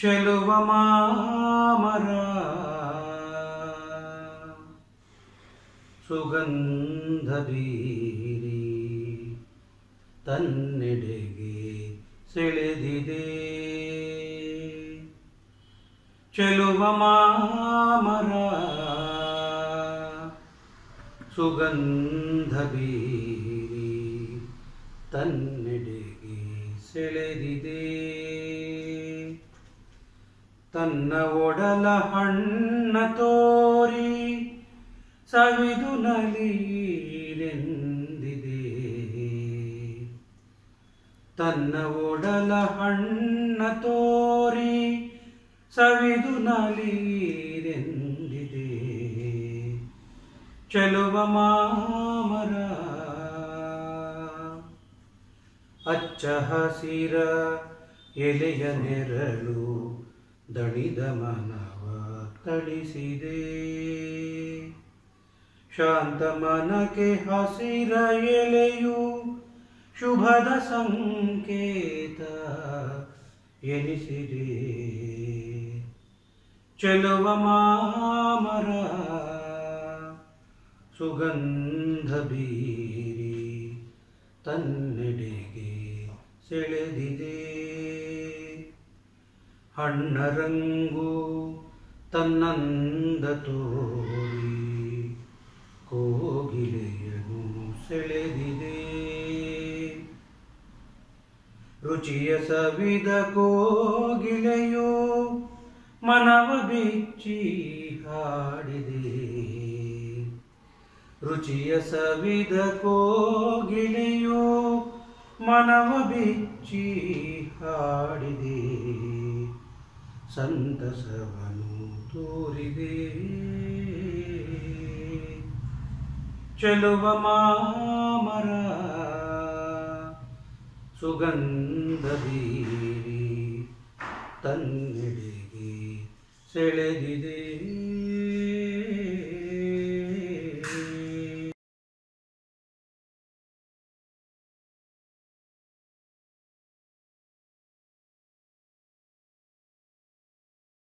ಚೆಲುವ ಮಾಮರ. ಸುಗಂಧ ಬೀರಿ ತನ್ನೆಡೆಗೆ ಸೆಳೆದಿದೆ. ಚೆಲುವ ಮಾಮರ. ಸುಗಂಧ ಬೀರಿ ತನ್ನೆಡೆಗೆ ಸೆಳೆದಿದೆ. ತನ್ನ ಒಡಲ ಹಣ್ಣ ತೋರಿ ಸವಿದು ನಲಿರೆಂದಿದೆ. ತನ್ನ ಒಡಲ ಹಣ್ಣ ತೋರಿ ಸವಿದು ನಲಿರೆಂದಿದೆ. ಚೆಲುವ ಮಾಮರ, ಅಚ್ಚ ಹಸಿರ ಎಲೆಯ ನೆರಳು ದಣಿದ ಮನವ ತಳಿಸಿದೆ ಶಾಂತ ಮನಕ್ಕೆ ಹಸಿರ ಎಲೆಯು ಶುಭದ ಸಂಕೇತ ಎನಿಸಿದೆ. ಚೆಲುವ ಮಾಮರ ಸುಗಂಧ ಬೀರಿ ತನ್ನೆಡೆಗೆ ಸೆಳೆದಿದೆ. ಹಣ್ಣ ರಂಗು ತನ್ನಂದ ತೋರಿ ಕೋಗಿಲೆಯನು ಸೆಳೆದಿದೆ. ರುಚಿಯ ಸವಿದ ಕೋಗಿಲೆಯು ಮನವ ಬಿಚ್ಚಿ ಹಾಡಿದೆ. ರುಚಿಯ ಸವಿದ ಕೋಗಿಲೆಯು ಮನವ ಬಿಚ್ಚಿ ಹಾಡಿದೆ. ಸಂತಸವನು ತೋರಿದೆ ಚೆಲುವ ಮಾಮರ ಸುಗಂಧ ಬೀರಿ ತನ್ನೆಡೆಗೆ ಸೆಳೆದಿದೆ.